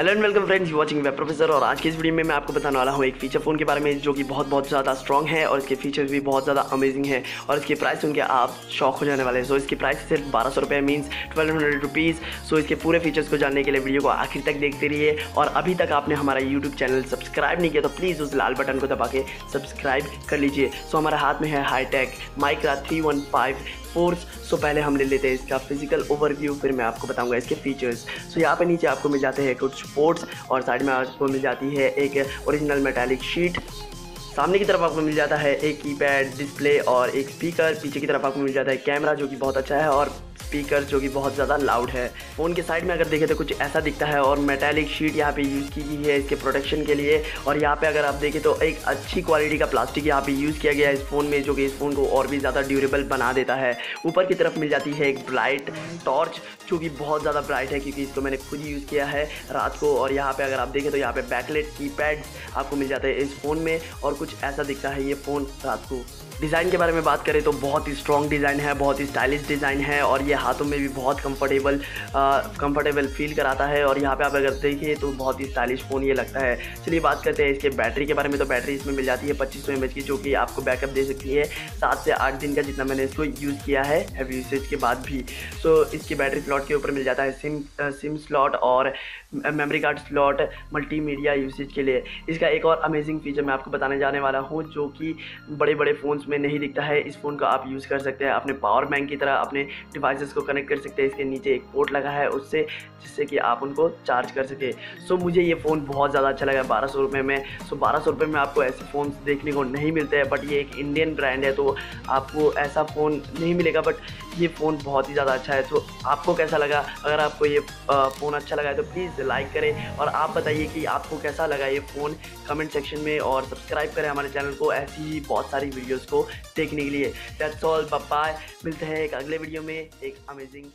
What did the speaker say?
Hello and welcome friends watching web professor और आज की इस वीडियो में मैं आपको बताने वाला हूँ एक फीचर फ़ोन के बारे में जो कि बहुत बहुत ज़्यादा स्ट्रॉन्ग है और इसके फीचर्स भी बहुत ज़्यादा अमेजिंग है और इसकी प्राइस सुन के आप शौक हो जाने वाले हैं। सो इसकी प्राइस सिर्फ़ बारह सौ रुपये means twelve hundred rupees so इसके पूरे फीचर्स को जानने के लिए वीडियो को आखिर तक देखते रहिए और अभी तक आपने हमारा यूट्यूब चैनल सब्सक्राइब नहीं किया तो प्लीज़ उस लाल बटन को दबा के सब्सक्राइब कर लीजिए। सो हमारे हाथ में है hitech Micra three one five force so पहले हम ले लेते हैं इसका फ़िज़िकल ओवरव्यू फिर मैं आपको बताऊँगा इसके फीचर्स सो यहाँ पे नीचे आपको मिल जाते हैं कुछ पोर्ट्स और साइड में आपको मिल जाती है एक ओरिजिनल मेटालिक शीट सामने की तरफ़ आपको मिल जाता है एक कीपैड डिस्प्ले और एक स्पीकर पीछे की तरफ़ आपको मिल जाता है कैमरा जो कि बहुत अच्छा है और स्पीकर जो कि बहुत ज़्यादा लाउड है। फ़ोन के साइड में अगर देखें तो कुछ ऐसा दिखता है और मेटेलिक शीट यहाँ पे यूज़ की गई है इसके प्रोटेक्शन के लिए। और यहाँ पे अगर आप देखें तो एक अच्छी क्वालिटी का प्लास्टिक यहाँ पे यूज़ किया गया है इस फ़ोन में, जो कि इस फ़ोन को और भी ज़्यादा ड्यूरेबल बना देता है। ऊपर की तरफ़ मिल जाती है एक ब्राइट टॉर्च जो कि बहुत ज़्यादा ब्राइट है, क्योंकि इसको मैंने खुद यूज़ किया है रात को। और यहाँ पर अगर आप देखें तो यहाँ पर बैकलेट की आपको मिल जाते हैं इस फ़ोन में, और कुछ ऐसा दिखता है ये फ़ोन रात को। डिज़ाइन के बारे में बात करें तो बहुत ही स्ट्रॉन्ग डिज़ाइन है, बहुत ही स्टाइलिश डिज़ाइन है, और ये हाथों में भी बहुत कंफर्टेबल कंफर्टेबल फील कराता है और यहाँ पे आप अगर देखिए तो बहुत ही स्टाइलिश फ़ोन ये लगता है। चलिए बात करते हैं इसके बैटरी के बारे में। तो बैटरी इसमें मिल जाती है पच्चीस सौ की, जो कि आपको बैकअप दे सकती है सात से आठ दिन का, जितना मैंने इसको यूज़ किया है हैवी यूसेज के बाद भी। सो इसकी बैटरी स्लॉट के ऊपर मिल जाता है सिम सिम स्लॉट और memory card slot multimedia usage के लिए। इसका एक और अमेजिंग फीचर मैं आपको बताने जाने वाला हूँ, जो कि बड़े बड़े फ़ोन्स में नहीं दिखता है। इस फ़ोन को आप यूज़ कर सकते हैं अपने पावर बैंक की तरह, अपने डिवाइसेस को कनेक्ट कर सकते हैं। इसके नीचे एक पोर्ट लगा है उससे, जिससे कि आप उनको चार्ज कर सके। सो मुझे ये फ़ोन बहुत ज़्यादा अच्छा लगा, बारह सौ रुपये में। सो बारह सौ रुपये में आपको ऐसे फ़ोन देखने को नहीं मिलते हैं बट ये एक इंडियन ब्रांड है तो आपको ऐसा फ़ोन नहीं मिलेगा बट ये फ़ोन बहुत ही ज़्यादा अच्छा है। तो आपको कैसा लगा? अगर आपको ये फ़ोन अच्छा लगा है तो प्लीज़ लाइक करें। और आप बताइए कि आपको कैसा लगा ये फ़ोन कमेंट सेक्शन में और सब्सक्राइब करें हमारे चैनल को, ऐसी ही बहुत सारी वीडियोज़ को देखने के लिए। दैट्स ऑल बाय मिलते हैं एक अगले वीडियो में, एक अमेजिंग